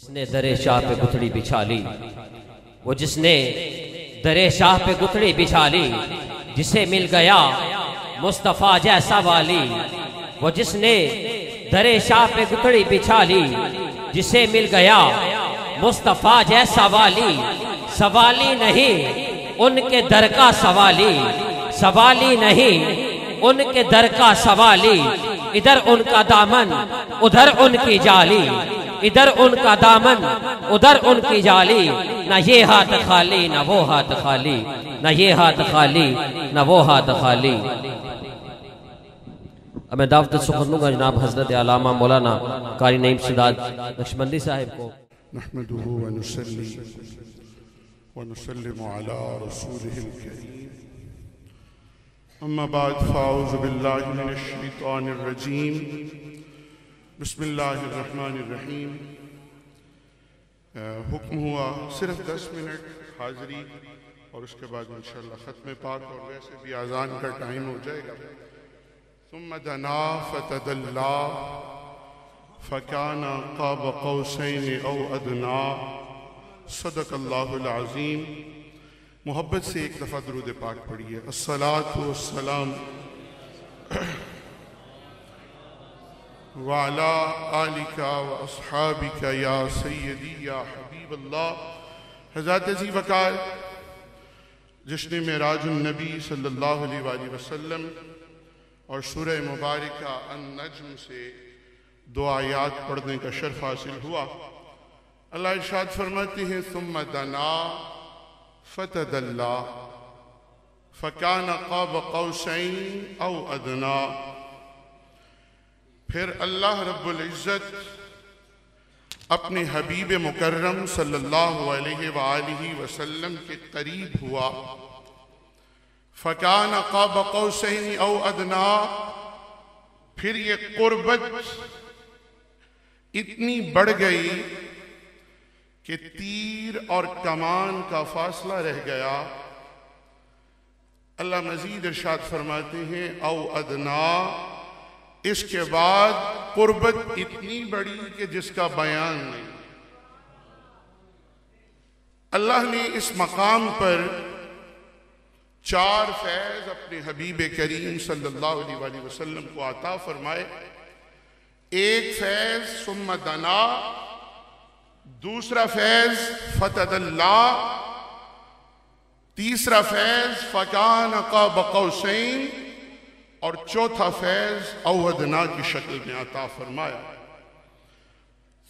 जिसने दरे शाह पे गुथड़ी बिछा ली वो जिसने दरे शाह पे गुथड़ी बिछा ली जिसे मिल गया मुस्तफ़ा जैसा वाली, वो जिसने दरे शाह पे गुथड़ी बिछा ली जिसे मिल गया मुस्तफ़ा जैसा वाली, सवाली नहीं उनके दर का सवाली सवाली नहीं उनके दर का सवाली, इधर उनका दामन, उधर उनकी जाली। इधर उनका दामन, उधर उनकी जाली। न ये हाथ खाली, न वो हाथ खाली। न ये हाथ खाली, न वो हाथ खाली। अब मैं दावत सुख दूँगा जनाब हज़रत अलामा मौलाना कारी नईम सिदात नक्शबंदी साहब को। अम्मा बाद फ़ाऊज़ु बिल्लाहि मिनश शैतानिर रजीम। अ, हुक्म हुआ सिर्फ़ दस मिनट हाज़री और उसके बाद इंशाल्लाह ख़त्म पाक और वैसे भी अजान का टाइम हो जाएगा। सुम्मा दना फ़तदल्ला फ़काना क़ाब क़ौसैन औ अदना। सदक अज़ीम। मोहब्बत से एक दफ़ा दरूद पाक पढ़िए। अस्सलातु वस्सलाम। वाला आलिका व अस्हाबिका या सैयदी या हबीब अल्लाह हज़रत अजी वकार जश्न मेराजुलनबी सल्लल्लाहु अलैहि वसल्लम और सूरह मुबारक नज्म से दो आयात पढ़ने का शर्फ हासिल हुआ अल्लाह इरशाद फरमाते हैं सुम्मा दना फतदल्ला फ़कान क़ाब क़ौसैन अदना फिर अल्लाह रब्बुल इज़्ज़त अपने हबीब मुकर्रम सल्लल्लाहु अलैहि वसल्लम के करीब हुआ। फ़कान क़ाब क़ौसैन औ अदना, फिर ये कुर्बत इतनी बढ़ गई कि तीर और कमान का फासला रह गया। अल्लाह मजीद इरशाद फरमाते हैं, औ अदना इसके बाद कुर्बत इतनी बड़ी कि जिसका बयान नहीं। अल्लाह ने इस मकाम पर चार फैज अपने हबीब करीम सल्लल्लाहु अलैहि वसल्लम को आता फरमाए। एक फैज, सुम्मा दना, दूसरा फैज, फतदल्ला, तीसरा फैज, फकान का बकौसैन और चौथा फैज अवदना की शक्ल में आता फरमाया।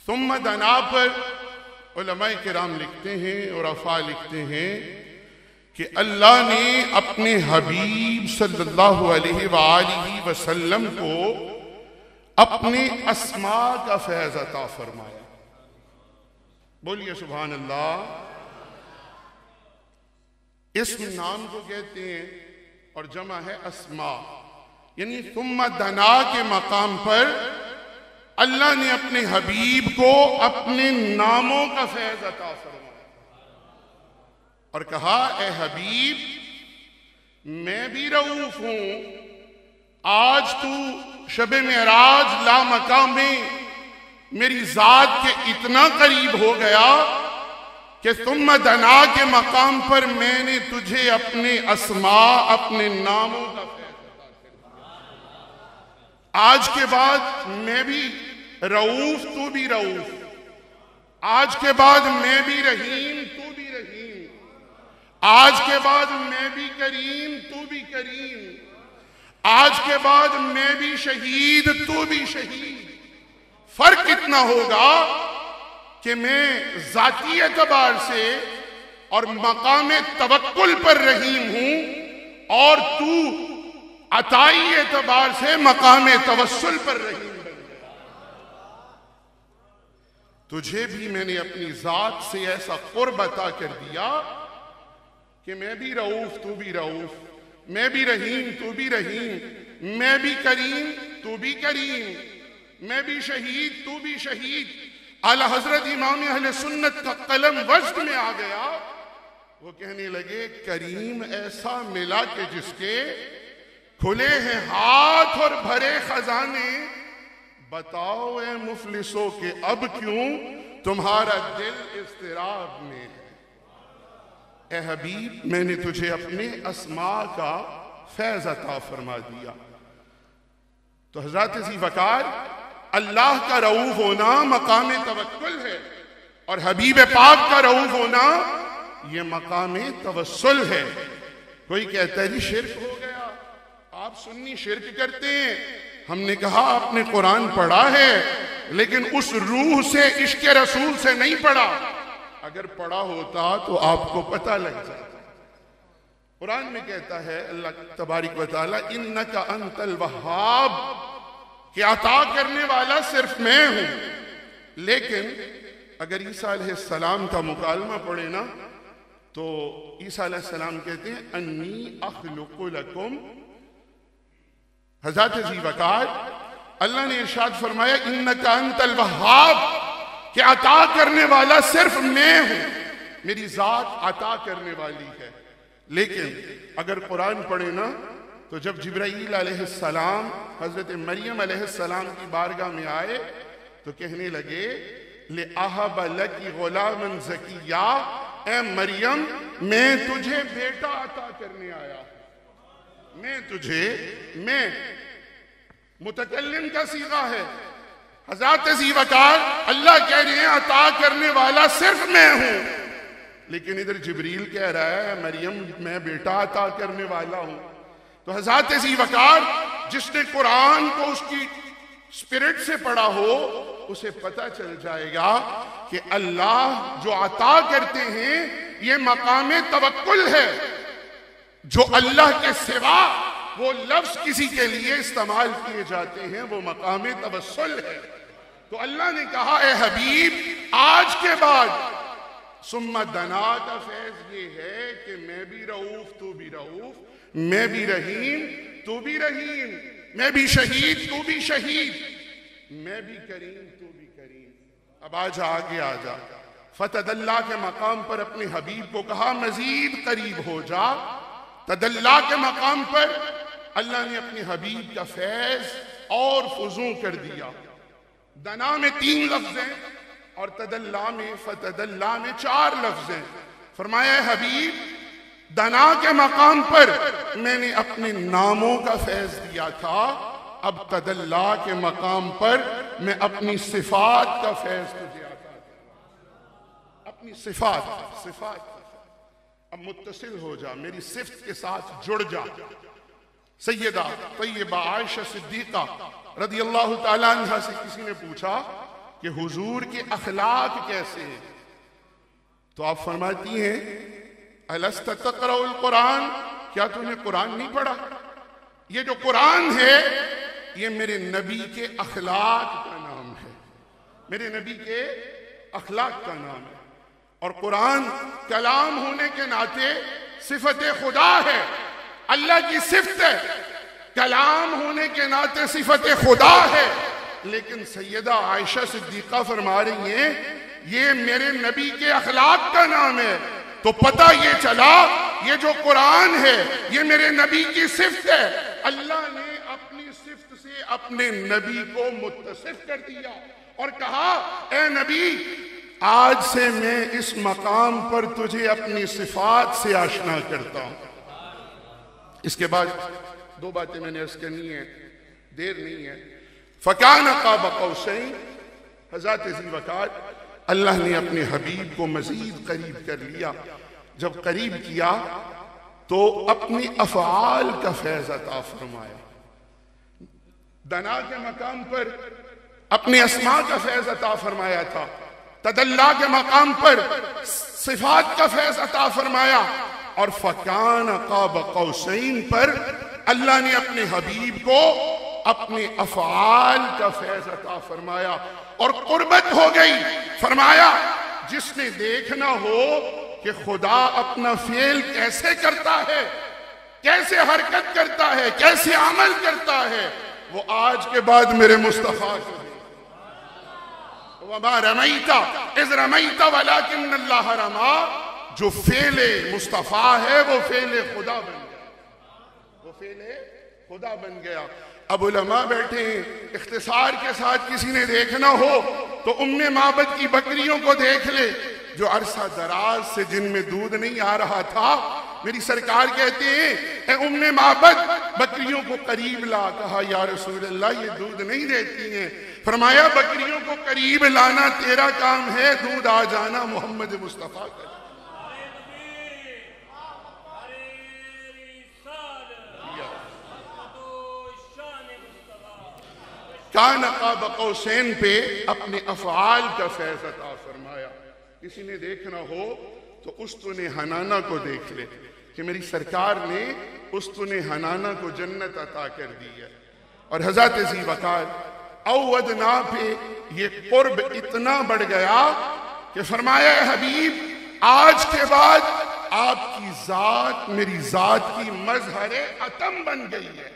सुम्मा दना पर उलमाए किराम लिखते हैं और अफा लिखते हैं कि अल्लाह ने अपने हबीब सल्लल्लाहु अलैहि वसल्लम को अपने अस्मा का फैज अता फरमाया। बोलिए सुबहान अल्लाह इसम नाम को कहते हैं और जमा है अस्मा। यानी तुम दना के मकाम पर अल्लाह ने अपने हबीब को अपने नामों का फैज अता फरमाया। और कहा, ए हबीब, मैं भी रऊफ हूँ। आज तू शब मेराज ला मकाम में मेरी जात के इतना करीब हो गया कि तुम दना के मकाम पर मैंने तुझे अपने अस्मा, अपने नामों का आज के बाद मैं भी रऊफ, तू भी रऊफ। आज के बाद मैं भी रहीम, तू भी रहीम। आज के बाद मैं भी करीम, तू भी करीम। आज के बाद मैं भी शहीद, तू भी शहीद। फ़र्क इतना होगा कि मैं जाती एतबार से और मकाम तवक्कुल पर रहीम हूँ और तू अताई एतबार से मकाम तवस्सुल पर रही। तुझे भी मैंने अपनी जात से ऐसा कुर्ब अता कर दिया कि मैं भी रऊफ, तू भी रऊफ। मैं भी रहीम, तू भी रहीम। मैं भी करीम, तू भी करीम। मैं भी शहीद, तू भी शहीद। आला हज़रत इमाम सुन्नत का कलम वजद में आ गया। वो कहने लगे, करीम ऐसा मिला कि जिसके खुले हैं हाथ और भरे खजाने। बताओ ए मुफलिसों के अब क्यों तुम्हारा दिल इस्तेराब में है? ए हबीब, मैंने तुझे अपने अस्मा का फैज अता फरमा दिया। तो हज़रत सी वकार, अल्लाह का रऊफ होना मकाम तवक्ल है और हबीब पाक का रऊफ होना यह मकाम तवसल है। कोई कहता है जी, शिरक हो गया। आप सुन्नी शिरक करते हैं। हमने कहा, आपने कुरान पढ़ा है, लेकिन उस रूह से, इश्क रसूल से नहीं पढ़ा। अगर पढ़ा होता तो आपको पता लग जाता। कुरान में कहता है, अल्लाह तबारिक वाली इन का अंतल वहाब। कि अता करने वाला सिर्फ़ मैं हूँ। लेकिन अगर ईसा सलाम का मुकालमा पढ़े ना तो ईसा सलाम कहते हैं, अन्नी अखलकुम हज़रत जी वकार, अल्लाह ने इरशाद फरमाया इन का अता करने वाला सिर्फ़ मैं हूँ। मेरी जात अता करने वाली है। लेकिन अगर कुरान पढ़े ना तो जब जब्राईल सलाम हज़रत मरियम सलाम की बारगाह में आए तो कहने लगे, ले गुलामन जकिया, ए मरियम, मैं तुझे बेटा अता करने आया मैं तुझे, मैं। मुतकलम का सीधा है। हजात वकार अल्लाह कह रहे हैं, अता करने वाला सिर्फ़ मैं हूँ। लेकिन इधर जबरील कह रहा है, मरियम, मैं बेटा अता करने वाला हूँ। तो हजात वकार जिसने कुरान को उसकी स्पिरिट से पढ़ा हो, उसे पता चल जाएगा कि अल्लाह जो अता करते हैं, ये मकाम तवक्ल है। जो अल्लाह के सिवा वो लफ्ज किसी के लिए इस्तेमाल किए जाते हैं, वो मकाम तवसल है। तो अल्लाह ने कहा, ए हबीब, आज के बाद सुम्मा दना का फैज ये है कि मैं भी रऊफ, तू भी रऊफ, मैं भी रहीम, तू भी रहीम, मैं भी शहीद, तू भी शहीद, मैं भी करीम, तू भी करीम। अब आज आगे आ जा। फतदल्ला के मकाम पर अपने हबीब को कहा, मजीद करीब हो जा तदल्ला के मकाम पर अल्लाह ने अपने हबीब का फैज और फजू कर दिया। दना में तीन लफ्ज हैं और तदल्ला में, फतदल्ला में चार लफ्ज हैं। फरमाया, हबीब, दना के मकाम पर मैंने अपने नामों का फैज दिया था। अब तदल्ला के मकाम पर मैं अपनी सिफात का फैज तुझे आता अपनी सिफात सिफात। अब मुतसिल हो जा, मेरी सिफ्त के साथ जुड़ जा। सैयदा तैयबा आयशा सिद्दीका रदी अल्लाह तला से किसी ने पूछा कि हुजूर के अखलाक कैसे हैं? तो आप फरमाती हैं कुरान क्या तूने कुरान नहीं पढ़ा? ये जो कुरान है, ये मेरे नबी के अखलाक का नाम है। मेरे नबी के अखलाक का नाम है। और कुरान कलाम होने के नाते सिफत खुदा है। अल्लाह की सिफत है। कलाम होने के नाते सिफत खुदा है। लेकिन सैयदा आयशा सिद्दीका फरमा रही हैं, ये मेरे नबी के अखलाक का नाम है। तो पता ये चला, ये जो कुरान है, ये मेरे नबी की सिफ्त है। अल्लाह ने अपनी सिफ्त से अपने नबी को मुतसिफ कर दिया और कहा, ए नबी आज से मैं इस मकाम पर तुझे अपनी सिफात से आशना करता हूँ। इसके बाद दो बातें मैंने अर्ज़ करनी है, देर नहीं है। फ़कान का बकौसैन हज़रत वकार अल्लाह ने अपने हबीब को मजीद करीब कर लिया। जब करीब किया तो अपनी अफ़ाल का फैज अता फरमाया। दना के मकाम पर अपने असमा का फैज अता फरमाया था। तदल्ला के मकाम पर सिफात का फैज अता फरमाया और फ़कान का बकौसैन पर अल्लाह ने अपने हबीब को अपने अफाल का फैज अता फरमाया और कुर्बत हो गई। फरमाया, जिसने देखना हो कि खुदा अपना फेल कैसे करता है, कैसे हरकत करता है, कैसे अमल करता है, वो आज के बाद मेरे मुस्तफ़ा रमा जो फेले मुस्तफ़ा है वो फेले खुदा बन गया वो फेले खुदा बन गया अब उलमा बैठे हैं इख्तिसार के साथ किसी ने देखना हो तो उम्मे माबद की बकरियों को देख ले जो अरसा दराज से जिनमें दूध नहीं आ रहा था मेरी सरकार कहते हैं उम्मे माबद बकरियों को करीब ला कहा या रसूल अल्लाह ये दूध नहीं देती हैं फरमाया, बकरियों को करीब लाना तेरा काम है, दूध आ जाना मोहम्मद मुस्तफ़ा का। का नकाब कौसैन पे अपने अफाल का फैज अता फरमाया। किसी ने देखना हो तो उस उस्तुन हनाना को देख ले, कि मेरी सरकार ने उस उस्तुन हनाना को जन्नत अता कर दी है। और हज़रत जी वकार अवदना पे ये कुर्ब इतना बढ़ गया कि फरमाया, हबीब, आज के बाद आपकी जात, मेरी जात की मजहर अतम बन गई है।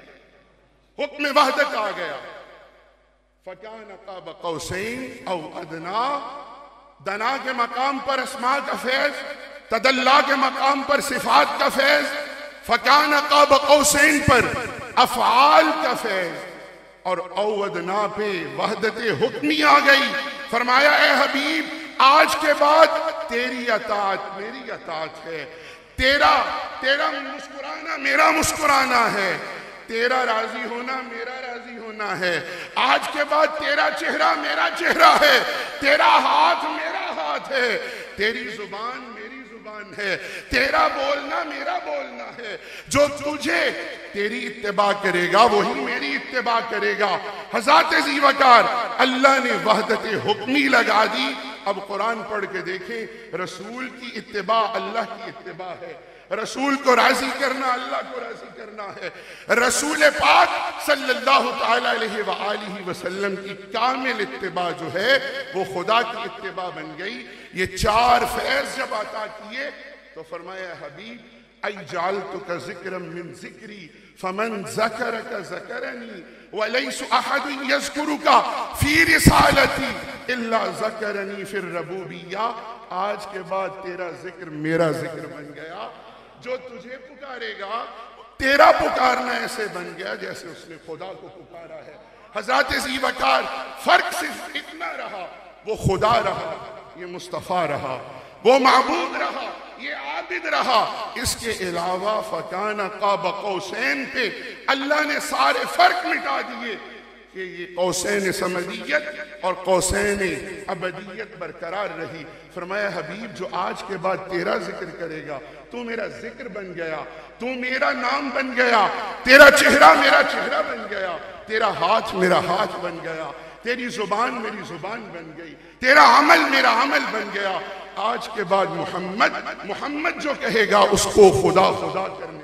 हुक्म वहदत आ गया। फ़कान काब कौसैन औ अदना दना के मकाम पर असमा का फैज, तदल्ला के मकाम पर सिफात का फैज, फ़कान काब कौसैन पर अफ़ाल का फैज और अवदना पे वहदत हुक्मी आ गई। फरमाया, ए हबीब, आज के बाद तेरी अतात मेरी अतात है। तेरा तेरा मुस्कुराना मेरा मुस्कुराना है। तेरा राज़ी होना मेरा राज़ी होना है। आज के बाद तेरा चेहरा मेरा चेहरा है। तेरा हाथ मेरा हाथ है। तेरी ज़ुबान मेरी ज़ुबान है। तेरा बोलना मेरा बोलना है। जो तुझे तेरी इत्तेबा करेगा, वही मेरी इत्तेबा करेगा। हजात जीवाकार, अल्लाह ने वहदत हुक्मी लगा दी। अब कुरान पढ़ के देखें, रसूल की इतबा अल्लाह की इतबा है। रसूल को राज़ी करना, अल्लाह को राज़ी करना है। रसूल पाक सल्लल्लाहु अलैहि वसल्लम की कामिल इत्तिबा जो है, वो खुदा की इत्तिबा बन गई। ये चार फैज जब आता किए तो फरमाया, हबीब आई जाल तो का ज़िक्र मिन जिक्री, फमन जकर का जकरनी, वलैस अहद यजकुरु का फ़ी रिसालती, इल्ला जकरनी फिर रबूबिया, आज के बाद तेरा ज़िक्र मेरा ज़िक्र बन गया। जो तुझे पुकारेगा, तेरा पुकारना ऐसे बन गया जैसे उसने खुदा को पुकारा है। हज़रत वकार फ़र्क सिर्फ़ इतना रहा, वो खुदा रहा, ये मुस्तफ़ा रहा, वो महबूब रहा, ये आबिद रहा। इसके अलावा फकाना का बकौसैन पे अल्लाह ने सारे फ़र्क मिटा दिए। कि ये कौसैन समदियत और कौसैन अबदियत बरकरार रही। फरमाया, हबीब, जो आज के बाद तेरा ज़िक्र करेगा, तू मेरा ज़िक्र बन गया, तू मेरा नाम बन गया, तेरा चेहरा मेरा चेहरा बन गया, तेरा हाथ मेरा हाथ बन गया, तेरी ज़ुबान मेरी ज़ुबान बन गई, तेरा अमल मेरा अमल बन गया। आज के बाद मोहम्मद मोहम्मद जो कहेगा, उसको खुदा खुदा करने